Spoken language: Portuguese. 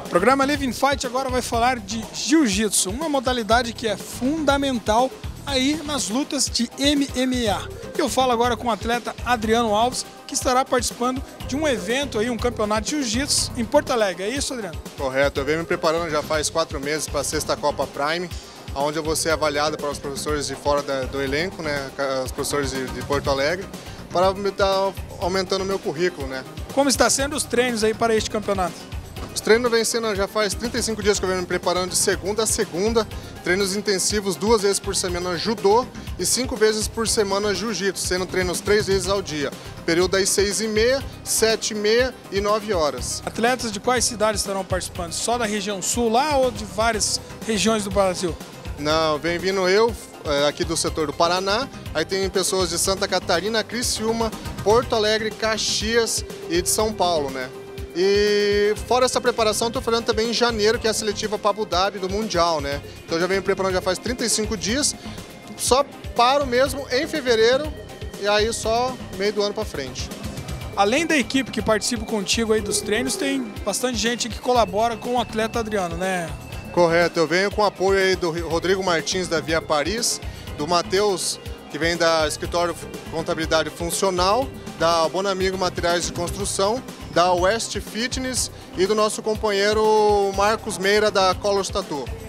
O programa Living Fight agora vai falar de Jiu-Jitsu, uma modalidade que é fundamental aí nas lutas de MMA. Eu falo agora com o atleta Adriano Alves, que estará participando de um evento aí, um campeonato de Jiu-Jitsu em Porto Alegre. É isso, Adriano? Correto, eu venho me preparando já faz quatro meses para a sexta Copa Prime, onde eu vou ser avaliado para os professores de fora da, do elenco, né, os professores de, de Porto Alegre, para estar aumentando o meu currículo, né. Como está sendo os treinos aí para este campeonato? Os treinos vem sendo já faz 35 dias que eu venho me preparando de segunda a segunda, treinos intensivos duas vezes por semana judô e cinco vezes por semana jiu-jitsu, sendo treinos três vezes ao dia. Período das seis e meia, sete e meia e nove horas. Atletas de quais cidades estarão participando? Só da região sul lá ou de várias regiões do Brasil? Não, vem vindo eu, é, aqui do setor do Paraná, aí tem pessoas de Santa Catarina, Criciúma, Porto Alegre, Caxias e de São Paulo, né? E fora essa preparação, estou falando também em janeiro, que é a seletiva para Abu Dhabi do Mundial, né? Então já venho preparando já faz 35 dias, só paro mesmo em fevereiro e aí só meio do ano para frente. Além da equipe que participa contigo aí dos treinos, tem bastante gente que colabora com o atleta Adriano, né? Correto, eu venho com o apoio aí do Rodrigo Martins da Via Paris, do Matheus, que vem da Escritório Contabilidade Funcional, da Bonamigo Materiais de Construção, da West Fitness e do nosso companheiro Marcos Meira da Color Tattoo.